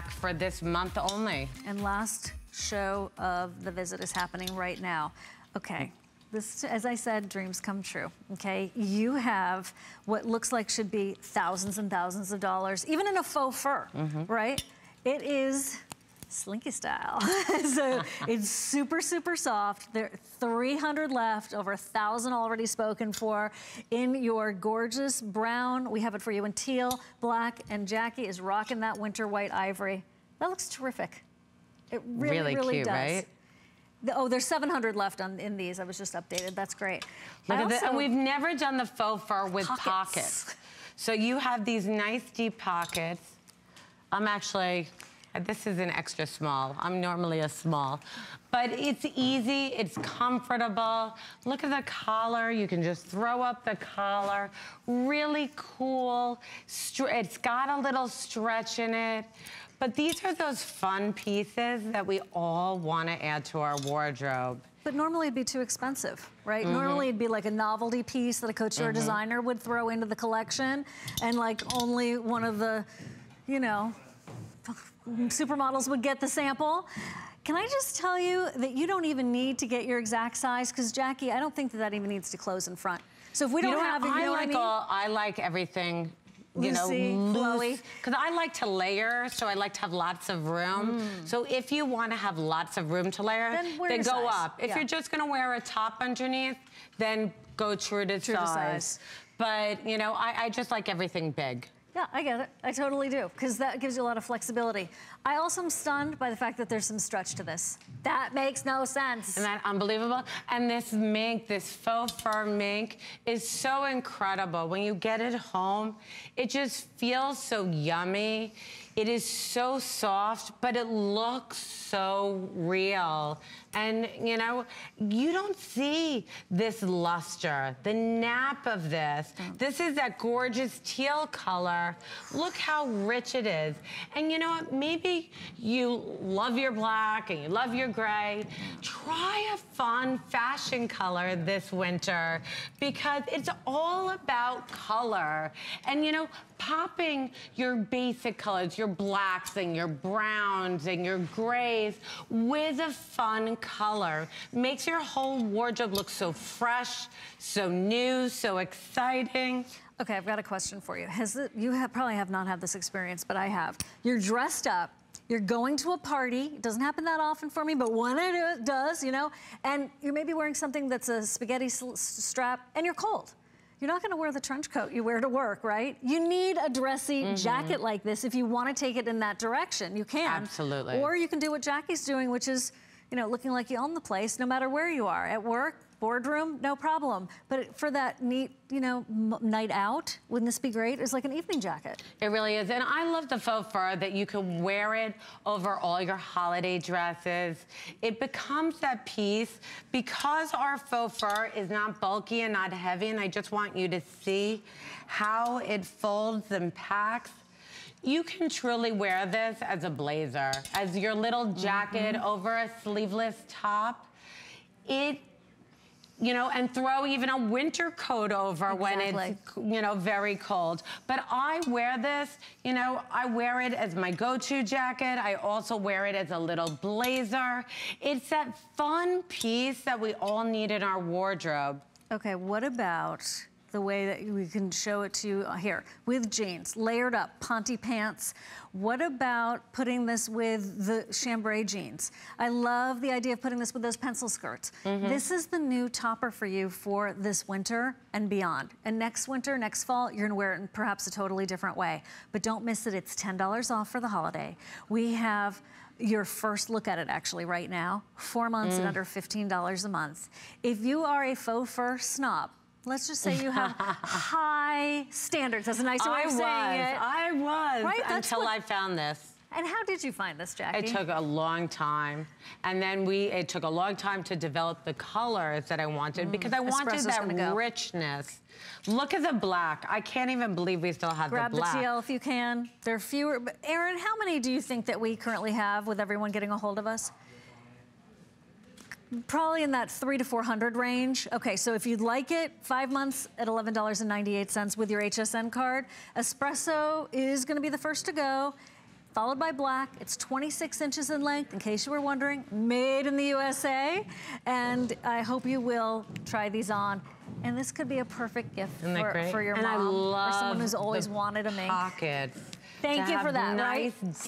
for this month only. And last show of the visit is happening right now. Okay. This, as I said, dreams come true, okay? You have what looks like should be thousands and thousands of dollars, even in a faux fur, mm -hmm. right? It is slinky style. so it's super, super soft. There are 300 left, over a 1,000 already spoken for. In your gorgeous brown, we have it for you in teal, black, and Jackie is rocking that winter white ivory. That looks terrific. It really, really, really cute, does. right? Oh, there's 700 left on in these. I was just updated. That's great. Look I at this. And we've never done the faux fur with pockets. pockets. So you have these nice deep pockets. I'm actually, this is an extra small. I'm normally a small. But it's easy, it's comfortable. Look at the collar. You can just throw up the collar. Really cool. It's got a little stretch in it. But these are those fun pieces that we all want to add to our wardrobe. But normally it'd be too expensive, right? Mm -hmm. Normally it'd be like a novelty piece that a couture mm -hmm. designer would throw into the collection and like only one of the, you know, supermodels would get the sample. Can I just tell you that you don't even need to get your exact size? Because Jackie, I don't think that that even needs to close in front. So if we don't have, you know I like I, mean? all, I like everything you know, loose. Because I like to layer, so I like to have lots of room. Mm. So if you want to have lots of room to layer, then, then go size. up. If yeah. you're just going to wear a top underneath, then go true to, true size. to size. But, you know, I, I just like everything big. Yeah, I get it. I totally do, because that gives you a lot of flexibility. I also am stunned by the fact that there's some stretch to this. That makes no sense. Isn't that unbelievable? And this mink, this faux fur mink, is so incredible. When you get it home, it just feels so yummy. It is so soft, but it looks so real. And, you know, you don't see this luster, the nap of this. This is that gorgeous teal color. Look how rich it is. And you know what? Maybe you love your black and you love your gray. Try a fun fashion color this winter because it's all about color. And, you know, popping your basic colors, your blacks and your browns and your grays with a fun color makes your whole wardrobe look so fresh, so new, so exciting. Okay, I've got a question for you. Has it, you have, probably have not had this experience, but I have. You're dressed up, you're going to a party. It doesn't happen that often for me, but when it does, you know, and you're maybe wearing something that's a spaghetti strap and you're cold you're not gonna wear the trench coat you wear to work, right? You need a dressy mm -hmm. jacket like this if you wanna take it in that direction. You can. Absolutely. Or you can do what Jackie's doing, which is, you know, looking like you own the place no matter where you are, at work, boardroom, no problem. But for that neat, you know, night out, wouldn't this be great? It's like an evening jacket. It really is. And I love the faux fur that you can wear it over all your holiday dresses. It becomes that piece because our faux fur is not bulky and not heavy. And I just want you to see how it folds and packs you can truly wear this as a blazer, as your little jacket mm -hmm. over a sleeveless top. It you know, and throw even a winter coat over exactly. when it's, you know, very cold. But I wear this, you know, I wear it as my go-to jacket. I also wear it as a little blazer. It's that fun piece that we all need in our wardrobe. Okay, what about the way that we can show it to you here with jeans, layered up, Ponte pants. What about putting this with the chambray jeans? I love the idea of putting this with those pencil skirts. Mm -hmm. This is the new topper for you for this winter and beyond. And next winter, next fall, you're gonna wear it in perhaps a totally different way. But don't miss it, it's $10 off for the holiday. We have your first look at it actually right now, four months mm. at under $15 a month. If you are a faux fur snob, Let's just say you have high standards. That's a nice way I of saying was, it. I was. Right? Until what, I found this. And how did you find this, Jackie? It took a long time. And then we, it took a long time to develop the colors that I wanted mm. because I wanted that go. richness. Look at the black. I can't even believe we still have Grab the black. Grab the teal if you can. There are fewer. But Aaron, how many do you think that we currently have with everyone getting a hold of us? Probably in that three to 400 range. Okay, so if you'd like it, five months at $11.98 with your HSN card. Espresso is gonna be the first to go. followed by black. It's 26 inches in length, in case you were wondering, made in the USA. And I hope you will try these on. And this could be a perfect gift for, for your and mom I love or someone who's always wanted a mink. pockets. Thank you for that, right? nice